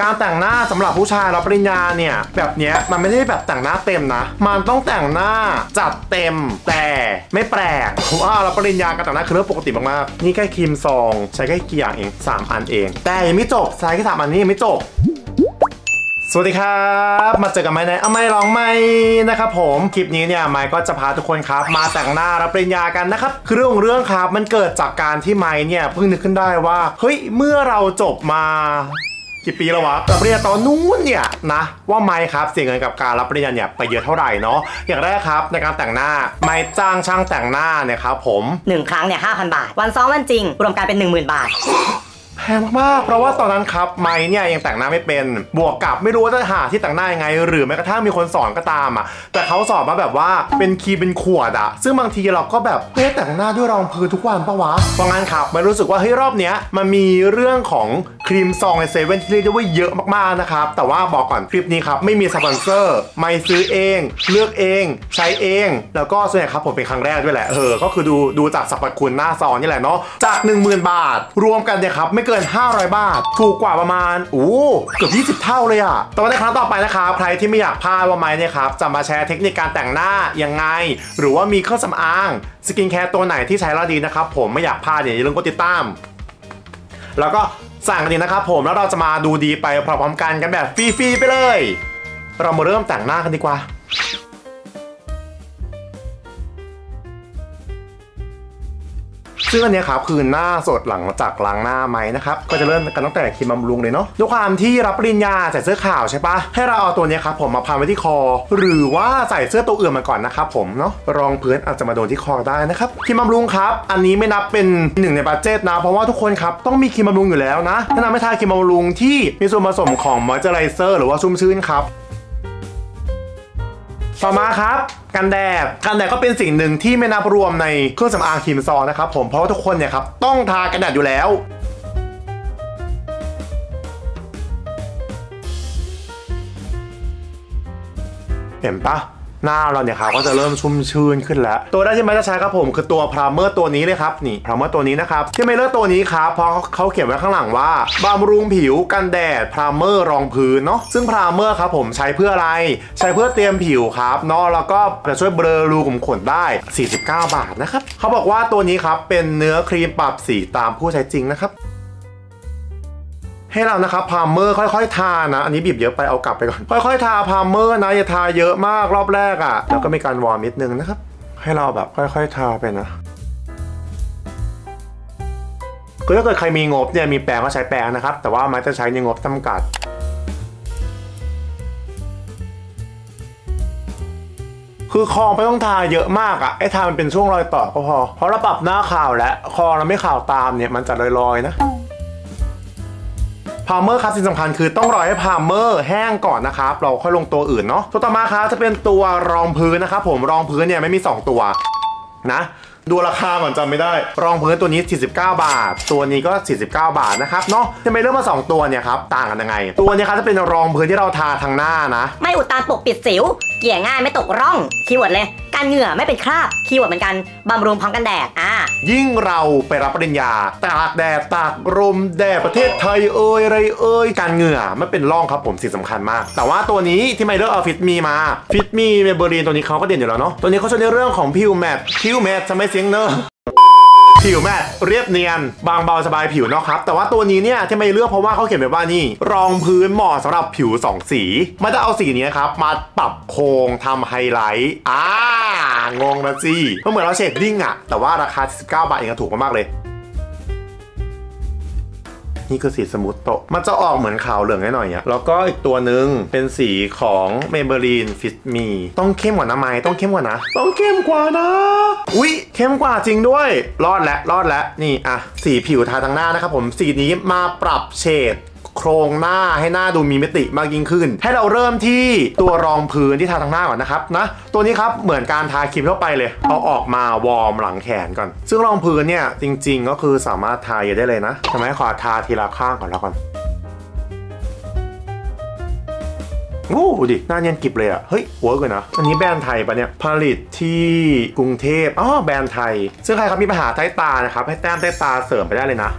การแต่งหน้าสำหรับผู้ชายรับปริญญาเนี่ยแบบเนี้ยมันไม่ได้แบบแต่งหน้าเต็มนะ มันต้องแต่งหน้าจัดเต็มแต่ไม่แปลกผมว่ารับปริญญาการแต่งหน้าคือเรื่องปกติมากๆนี่แค่ครีมซองใช้แค่กี่อย่างเอง 3 อันเอง แต่ยังไม่จบใช้แค่สามอันนี้ยังไม่จบสวัสดีครับ มาเจอกันไหมในเอาไม่ร้องไม่นะครับผม คลิปนี้เนี่ยไมค์ก็จะพาทุกคนครับ มาแต่งหน้ารับปริญญากันนะครับคือเรื่องของเรื่องครับมันเกิดจากการที่ไมค์เนี่ยเพิ่งนึกขึ้นได้ว่า เฮ้ยเมื่อเราจบมา กี่ปีแล้ววะรับปริญญาตอนนู้นเนี่ยนะว่าไมค์ครับเสียเงินกับการรับปริญญาเนี่ยไปเยอะเท่าไหร่เนาะอย่างแรกครับในการแต่งหน้าไม่จ้างช่างแต่งหน้าเนี่ยครับผมหนึ่งครั้งเนี่ยห้าพันบาท วันซ้อมวันจริง รวมกันเป็น 1 0,000 บาท แพงมากๆ เพราะว่าตอนนั้นครับไม้เนี่ยยังแต่งหน้าไม่เป็น บวกกับไม่รู้ว่าจะหาที่แต่งหน้ายังไง หรือแม้กระทั่งมีคนสอนก็ตามอะ แต่เขาสอนมาแบบว่าเป็นคีย์เป็นขวดอะ ซึ่งบางทีเราก็แบบเฮ้ยแต่งหน้าด้วยรองพื้นทุกวันปะวะเพราะงั้นครับไม่รู้สึกว่าเฮ้ยรอบเนี้ยมันมีเรื่องของครีมซองในเซเว่นที่เรียกได้ว่าเยอะมากๆนะครับ แต่ว่าบอกก่อนคลิปนี้ครับไม่มีสปอนเซอร์ ไมค์ซื้อเอง เลือกเอง ใช้เอง แล้วก็ส่วนใหญ่ครับผมเป็นครั้งแรกด้วยแหละ เออ ก็คือดูดูจากสรรพคุณหน้าซองนี่แหละเนาะ จาก 10,000 บาท รวมกันเนี่ยครับไม่เกิน 500 บาท ถูกกว่าประมาณอู้เกือบ20 เท่าเลยอะแต่ว่าในครั้งต่อไปนะครับใครที่ไม่อยากพลาดว่าไมค์เนี่ยครับจะมาแชร์เทคนิคการแต่งหน้ายังไง หรือว่ามีเครื่องสำอางสกินแคร์ตัวไหนที่ใช้แล้วดีนะครับผมไม่อยากพลาดอย่าลืมกดติดตาม แล้วก็สั่นกระดิ่งนะครับผมแล้วเราจะมาดูดีไปพร้อมๆกันกันแบบฟรีๆไปเลย เรามาเริ่มแต่งหน้ากันดีกว่า ซึ่งอันนี้ครับคือหน้าสดหลังจากล้างหน้าใหม่นะครับก็จะเริ่มกันตั้งแต่ครีมบำรุงเลยเนาะด้วยความที่รับปริญญาใส่เสื้อขาวใช่ปะให้เราเอาตัวนี้ครับผมมาพันไว้ที่คอ หรือว่าใส่เสื้อตัวอื่นมาก่อนนะครับผมเนาะรองพื้นอาจจะมาโดนที่คอได้นะครับครีมบำรุงครับอันนี้ไม่นับเป็นหนึ่งใน budget นะ เพราะว่าทุกคนครับต้องมีครีมบำรุงอยู่แล้วนะแนะนำให้ทาครีมบำรุงที่มีส่วนผสมของมอยเจอไรเซอร์หรือว่าชุ่มชื้นครับต่อมาครับ กันแดดกันแดดก็เป็นสิ่งหนึ่งที่ไม่นับรวมในเครื่องสำอางครีมซองนะครับผมเพราะว่าทุกคนเนี่ยครับต้องทากันแดดอยู่แล้วเห็นปะ หน้าเราเนี่ยครับก็จะเริ่มชุ่มชื่นขึ้นแล้ว ตัวแรกที่ไมค์จะใช้ครับผมคือตัว primer ตัวนี้เลยครับนี่ primer ตัวนี้นะครับที่ไมค์เลือกตัวนี้ครับเพราะเขาเขียนไว้ข้างหลังว่าบำรุงผิวกันแดด primer รองพื้นเนาะซึ่ง primer ครับผมใช้เพื่ออะไร ใช้เพื่อเตรียมผิวครับเนาะแล้วก็จะช่วยเบลอรูขุมขนได้ 49 บาทนะครับเขาบอกว่าตัวนี้ครับเป็นเนื้อครีมปรับสีตามผู้ใช้จริงนะครับ ให้เรานะครับ primer ค่อยๆ ทานะ อันนี้บีบเยอะไปเอากลับไปก่อน ค่อยๆ ทาพาเมอร์นะอย่าทาเยอะมากรอบแรกอะ่ะ แล้วก็มีการวอร์มนิดนึงนะครับ ให้เราแบบค่อยๆ ทาไปนะคือถ้าเกิดใครมีงบเนี่ยมีแปรงก็ใช้แปรงนะครับ แต่ว่ามันจะใช้ในงบจำกัดคือคอไม่ต้องทาเยอะมากอะไอ้ทามันเป็นช่วงรอยต่อก็พอเพราะเราปรับหน้าขาวและคอเราไม่ขาวตามเนี่ยมันจะลอยๆนะ primer ครับสิ่งสำคัญคือต้องรอให้ primer แห้งก่อนนะครับเราค่อยลงตัวอื่นเนาะตัวต่อมาครับจะเป็นตัวรองพื้นนะครับผมรองพื้นเนี่ยไมค์มี 2 ตัวนะดูราคาก่อนจำไม่ได้ รองพื้นตัวนี้ 49 บาท ตัวนี้ก็ 49 บาทนะครับเนาะทำไมเลือกมา 2 ตัวเนี่ยครับ ต่างกันยังไง ตัวนี้ครับจะเป็นรองพื้นที่เราทาทั้งหน้านะ ไม่อุดตันปกปิดสิว เกลี่ยง่ายไม่ตกร่อง keyword เลย กันเหงื่อไม่เป็นคราบ keyword เหมือนกันบำรุงพร้อมกันแดดอ่า ยิ่งเราไปรับปริญญา ตากแดดตากลมแดดประเทศไทยเอ่ยอะไรเอ่ยกันเหงื่อไม่เป็นร่องครับผมสิ่งสำคัญมาก แต่ว่าตัวนี้ที่ไมค์เลือกเอา Fit Me มา Fit Me Maybelline ตัวนี้เขาก็เด่นอยู่แล้วเนาะตัวนี้เขาช่วยในเรื่องของผิว matte ผิว matte ทำไมเสียงเหน่อ ผิว matte เรียบเนียน บางเบาสบายผิวเนะครับ แต่ว่าตัวนี้เนี่ยที่ไมค์เลือกเพราะว่าเขาเขียนไว้ว่านี่ รองพื้นเหมาะสำหรับผิว 2 สีไมค์จะเอาสีนี้ครับ มาปรับโครงทำไฮไลท์อ่างงนะจีมันเหมือนเรา shading อะแต่ว่าราคา 19 บาทเองถูกมากๆเลย นี่คือสี Smooto มันจะออกเหมือนขาวเหลืองหน่อยๆอะแล้วก็อีกตัวหนึ่งเป็นสีของ Maybelline Fit Me ต้องเข้มกว่านะไม้ต้องเข้มกว่านะ ต้องเข้มกว่านะ อุ๊ย เข้มกว่าจริงด้วย รอดแล้วรอดแล้วนี่อะสีผิวทาทั้งหน้านะครับผมสีนี้มาปรับเฉด โครงหน้าให้หน้าดูมีมิติมากยิ่งขึ้น ให้เราเริ่มที่ตัวรองพื้นที่ทาทั้งหน้าก่อนนะครับนะตัวนี้ครับเหมือนการทาครีมทั่วไปเลยเอาออกมา warm หลังแขนก่อน ซึ่งรองพื้นเนี่ยจริง ๆ ก็คือสามารถทาเยอะได้เลยนะทำไมขอทาทีละข้างก่อนแล้วกันโอ้ดิหน้าเนียนกริบเลยอะเฮ้ย work เลยนะ อันนี้แบรนด์ไทยปะเนี่ย ผลิตที่กรุงเทพอ๋อแบรนด์ไทย ซึ่งใครครับมีปัญหาใต้ตานะครับ ให้แต้มใต้ตาเสริมไปได้เลยนะ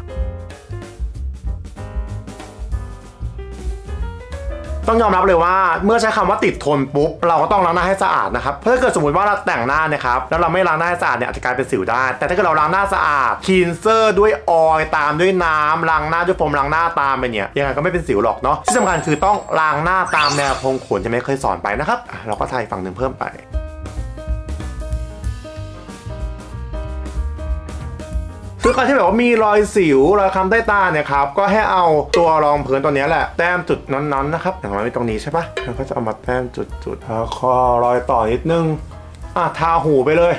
ต้องยอมรับเลยว่าเมื่อใช้คำว่าติดทนปุ๊บเราก็ต้องล้างหน้าให้สะอาดนะครับเพราะถ้าเกิดสมมติว่าเราแต่งหน้านะครับแล้วเราไม่ล้างหน้าให้สะอาดเนี่ยอาจจะกลายเป็นสิวได้ แต่ถ้าเกิดเราล้างหน้าสะอาดคลีนเซอร์ด้วยออยล์ตามด้วยน้ำล้างหน้าด้วยโฟมล้างหน้าตามไปเนี่ยยังไงก็ไม่เป็นสิวหรอกเนาะที่สำคัญคือต้องล้างหน้าตามแนวพงขนที่ไม่เคยสอนไปนะครับเราก็ทายฝั่งหนึ่งเพิ่มไป คือการที่แบบว่ามีรอยสิวรอยคล้ำใต้ตาเนี่ยครับก็ให้เอาตัวรองพื้นตัวนี้แหละแต้มจุดนั้นๆนะครับอย่างน้อยมีตรงนี้ใช่ปะแล้วก็จะเอามาแต้มจุดๆแล้วก็รอยต่อนิดนึงอะทาหูไปเลย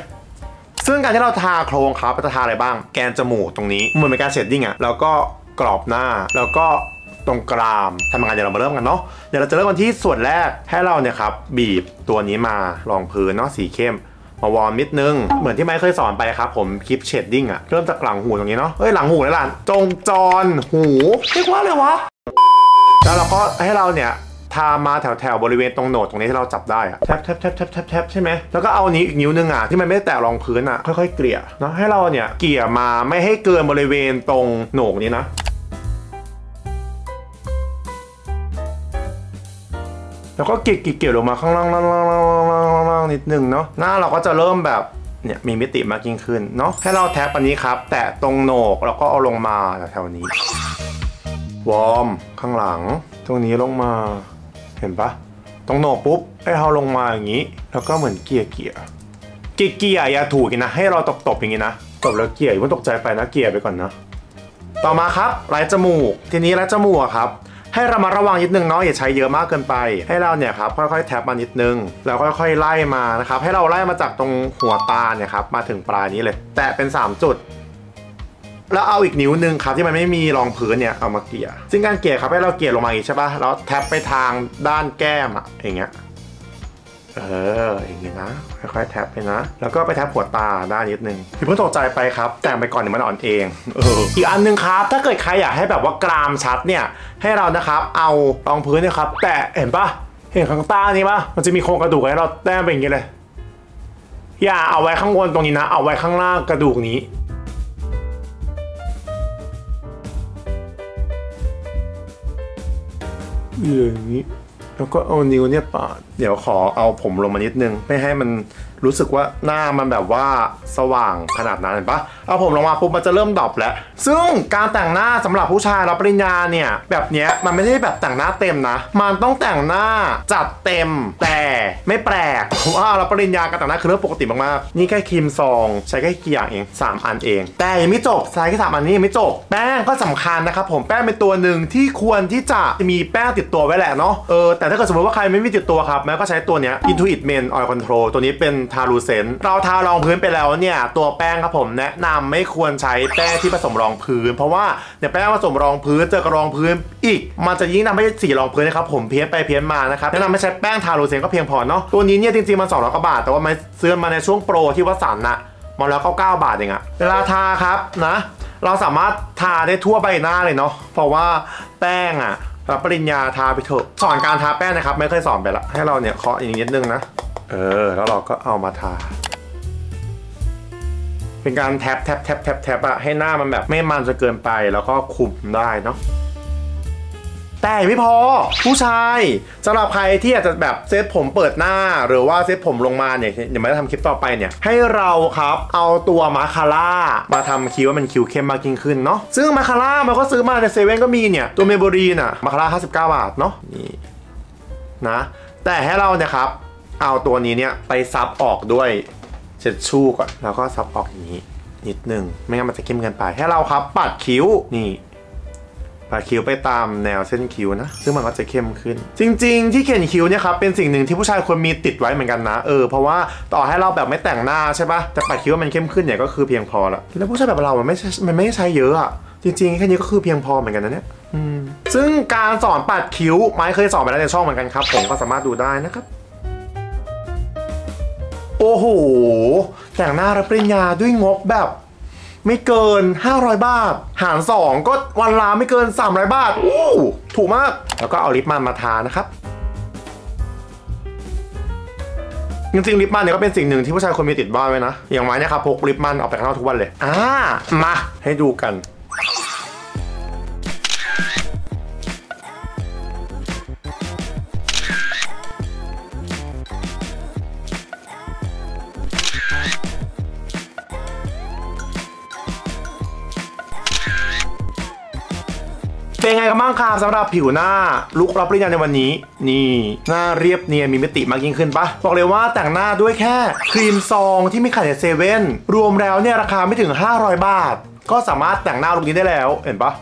ซึ่งการที่เราทาโครงครับเราจะทาอะไรบ้าง แกนจมูกตรงนี้เหมือนเป็นการ shading อะแล้วก็กรอบหน้าแล้วก็ตรงกรามทำยังไงเดี๋ยวเรามาเริ่มกันเนาะเดี๋ยวเราจะเริ่มกันที่ส่วนแรกให้เราเนี่ยครับบีบตัวนี้มารองพื้นเนาะสีเข้ม มา warm นิดนึง เหมือนที่ไมค์เคยสอนไปครับผมคลิป shading อะเริ่มจากหลังหูตรงนี้เนาะเฮ้ยหลังหูนี่แหละจงจรหูเรียกว่าอะไรวะแล้วเราก็ให้เราเนี่ยทามาแถวแถวบริเวณตรงโหนดตรงนี้ที่เราจับได้อะแทบแทบแทบแทบแทบแทบใช่ไหมแล้วก็เอานิ้วอีกนิ้วนึงอะที่มันไม่ได้แตะรองพื้นอะค่อยๆเกลี่ยเนาะให้เราเนี่ยเกลี่ยมาไม่ให้เกินบริเวณตรงโหนกนี้นะ แล้วก็เกี่ยเกี่ยลงมาข้างล่างล่างล่างล่างล่างล่างล่างนิดนึงเนาะหน้าเราก็จะเริ่มแบบเนี่ยมีมิติมากยิ่งขึ้นเนาะให้เราแท็บอันนี้ครับ แตะตรงโหนกแล้วก็เอาลงมาแถวนี้ วอร์มข้างหลัง ตรงนี้ลงมาเห็นปะตรงโหนกปุ๊บให้เราลงมาอย่างนี้ แล้วก็เหมือนเกียร์เกียร์เกียร์เกียร์อย่าถูกอีกนะให้เราตบตบอย่างนี้นะตบแล้วเกียร์อย่าตกใจไปนะเกียร์ไปก่อนนะ ต่อมาครับไรจมูกทีนี้ไรจมูกครับ ให้เรามาระวังนิดนึงเนาะอย่าใช้เยอะมากเกินไป ให้เราเนี่ยครับค่อยๆแท็บมานิดนึงแล้วค่อยๆไล่มานะครับให้เราไล่มาจากตรงหัวตาเนี่ยครับมาถึงปลายนี้เลย แตะเป็น 3 จุดแล้วเอาอีกนิ้วหนึ่งครับที่มันไม่มีรองพื้นเนี่ยเอามาเกลี่ยซึ่งการเกลี่ยครับให้เราเกลี่ยลงมาอีกใช่ปะแล้วแท็บไปทางด้านแก้มอะอย่างเงี้ย เอออย่างนี้นะค่อยๆแท็บไปนะ แล้วก็ไปแท็บหัวตาด้านนิดนึงพี่เพิ่งตกใจไปครับ แต่งไปก่อนเดี๋ยวมันอ่อนเองเอออีกอันหนึงครับ ถ้าเกิดใครอยากให้แบบว่ากรามชัดเนี่ยให้เรานะครับเอารองพื้นเนี่ยครับ แตะเห็นปะเห็นข้างใต้นี้ปะมันจะมีโครงกระดูกให้เราแต้มไปอย่างนี้เลยอย่าเอาไว้ข้างบนตรงนี้นะ เอาไว้ข้างล่างกระดูกนี้อย่างนี้แล้วก็เอานิ้วเนี่ยปาดเดี๋ยวขอเอาผมลงมานิดนึง ไม่ให้มันรู้สึกว่าหน้ามันแบบว่าสว่างขนาดนั้นเห็นปะเอาผมลงมาปุ๊บมันจะเริ่มดรอปแล้ว ซึ่งการแต่งหน้าสำหรับผู้ชายรับปริญญาเนี่ย แบบเนี้ยมันไม่ได้แบบแต่งหน้าเต็มนะ มันต้องแต่งหน้าจัดเต็ม แต่ไม่แปลกเพราะว่ารับปริญญาการแต่งหน้าคือเรื่องปกติมากๆนี่แค่ครีมซอง ใช้แค่กี่อย่างเอง 3 อันเอง แต่ยังไม่จบใช้แค่สามอันนี้ยังไม่จบ แป้งก็สำคัญนะครับผมแป้งเป็นตัวหนึ่งที่ควรที่จะมีแป้งติดตัวไว้แหละเนาะเออแต่ถ้าเกิดสมมติว่าใครไม่มีติดตัวครับแม่ก็ใช้ตัวเนี้ย Intuit Men Oil Control ตัวนี้เป็นทารูเซนเราทารองพื้นไปแล้วเนี่ย ตัวแป้งครับผมแนะนำไม่ควรใช้แป้งที่ผสมรองพื้น เพราะว่าเนี่ยแป้งผสมรองพื้นเจอกับรองพื้นอีก มันจะยิ่งทำให้สีรองพื้นนะครับผมเพี้ยนไปเพี้ยนมานะครับแนะนำไม่ใช้แป้งทารูเซนก็เพียงพอเนาะตัวนี้เนี่ยจริงๆมัน200กว่าบาท แต่ว่ามันซื้อมาในช่วงโปรที่วัสันน่ะมันแล้วก็9บาทเองอะเวลาทาครับนะ เราสามารถทาได้ทั่วใบหน้าเลยเนาะเพราะว่าแป้งอะ รับปริญญาทาไปเถอะสอนการทาแป้งนะครับ ไม่เคยสอนไปละให้เราเนี่ยเคาะอย่างนี้นิดนึงนะ เออ แล้วเราก็เอามาทา เป็นการแท็บแท็บแท็บแท็บแท็บอะให้หน้ามันแบบไม่มันจนเกินไปแล้วก็คุมได้เนาะ แต่ไม่พอผู้ชายสำหรับใครที่อยากจะแบบเซตผมเปิดหน้าหรือว่าเซตผมลงมาเนี่ยเดี๋ยวมาทำคลิปต่อไปเนี่ย ให้เราครับเอาตัว mascara มาทำคิ้วให้มันคิ้วเข้มมากยิ่งขึ้นเนาะซึ่ง mascara มันก็ซื้อมาในเซเว่นก็มีเนี่ย ตัว Maybelline อะ mascara 59 บาทเนาะนี่นะ แต่ให้เราเนี่ยครับ เอาตัวนี้เนี่ยไปซับออกด้วยทิชชู่ก่อนแล้วก็ซับออกอย่างนี้นิดนึงไม่งั้นมันจะเข้มเกินไปให้เราครับ ปัดคิ้วนี่ ปาดคิ้วไปตามแนวเส้นคิ้วนะ ซึ่งมันก็จะเข้มขึ้น จริง ๆ ที่เขียนคิ้วเนี่ยครับเป็นสิ่งหนึ่งที่ผู้ชายควรมีติดไว้เหมือนกันนะเออเพราะว่าต่อให้เราแบบไม่แต่งหน้าใช่ปะแต่ปัดคิ้วมันเข้มขึ้นเนี่ยก็คือเพียงพอละแล้วผู้ชายแบบเรามันไม่ใช่มันไม่ได้ใช้เยอะอะจริงๆ แค่นี้ก็คือเพียงพอเหมือนกันนะเนี่ยอืมซึ่งการสอนปัดคิ้วไม้เคยสอนไปแล้วในช่องเหมือนกันครับ ผมก็สามารถดูได้นะครับ โอ้โห แต่งหน้ารับปริญญาด้วยงบแบบ ไม่เกิน 500 บาท หาร 2 ก็วันละไม่เกิน 300 บาทอู้ถูกมาก แล้วก็เอาลิปมันมาทานะครับจริงๆลิปมันเนี่ยก็เป็นสิ่งหนึ่งที่ผู้ชายควรมีติดบ้านไว้นะ อย่างไม้เนี่ยครับพกลิปมันออกไปข้างนอกทุกวันเลย อ่า มาให้ดูกันน เป็นไงกันบ้างครับสำหรับผิวหน้าลุครับปริญญาในวันนี้ นี่หน้าเรียบเนียนมีมิติมากยิ่งขึ้นปะบอกเลยว่าแต่งหน้าด้วยแค่ครีมซองที่มีขายในเซเว่นรวมแล้วเนี่ยราคาไม่ถึง 500 บาท ก็สามารถแต่งหน้าลุคนี้ได้แล้วเห็นปะ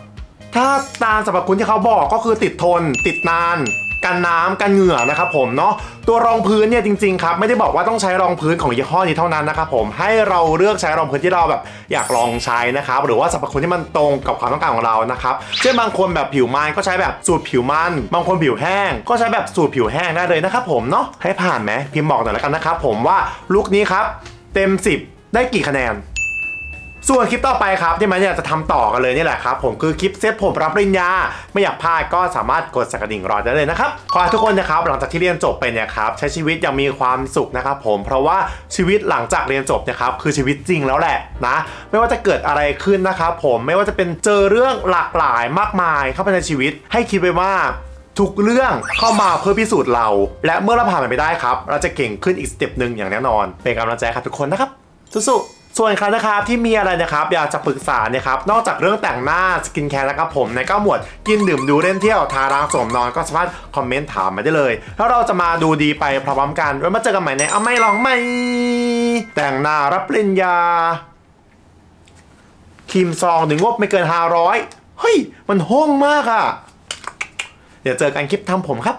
ถ้าตามสรรพคุณที่เขาบอกก็คือติดทน ติดนาน กันน้ำกันเหงื่อนะครับผมเนาะตัวรองพื้นเนี่ยจริงๆครับไม่ได้บอกว่าต้องใช้รองพื้นของยี่ห้อนี้เท่านั้นนะครับผมให้เราเลือกใช้รองพื้นที่เราแบบอยากลองใช้นะครับหรือว่าสรรพคุณที่มันตรงกับความต้องการของเรานะครับเช่นบางคนแบบผิวมันก็ใช้แบบสูตรผิวมันบางคนผิวแห้ง ก็ใช้แบบสูตรผิวแห้งได้เลยนะครับผมเนาะให้ผ่านไหมพิมพ์บอกหน่อยแล้วกันนะครับผมว่าลุคนี้ครับเต็ม 10 ได้กี่คะแนน ส่วนคลิปต่อไปครับที่มันอยากจะทำต่อกันเลยนี่แหละครับ ผมคือคลิปเซตผมรับปริญญา ไม่อยากพลาดก็สามารถกดสักระดิ่งรอได้เลยนะครับ ขอให้ทุกคนนะครับหลังจากที่เรียนจบไปเนี่ยครับใช้ชีวิตอย่างมีความสุขนะครับผมเพราะว่าชีวิตหลังจากเรียนจบเนี่ยครับคือชีวิตจริงแล้วแหละนะไม่ว่าจะเกิดอะไรขึ้นนะครับผมไม่ว่าจะเป็นเจอเรื่องหลากหลายมากมายเข้าไปในชีวิต ให้คิดไว้ว่าทุกเรื่องเข้ามาเพื่อพิสูจน์เรา และเมื่อเราผ่านมันไปได้ครับ เราจะเก่งขึ้นอีก step หนึ่งอย่างแน่นอน เป็นกำลังใจครับทุกคนนะครับสู้ๆ ส่วนใครนะครับที่มีอะไรนะครับอยากจะปรึกษาเนี่ยครับนอกจากเรื่องแต่งหน้า skincare นะครับผมในก็หมวดกินดื่มดูเล่นเที่ยวทาล้างสวมนอนก็สามารถ comment ถามมาได้เลยแล้วเราจะมาดูดีไปพร้อมๆกันไว้มาเจอกันใหม่ในเอามั้ยลองไมค์แต่งหน้ารับปริญญาครีมซองหนึ่งงบไม่เกิน 500เฮ้ยมันห้องมากอะ เดี๋ยวเจอกันคลิปทำผมครับ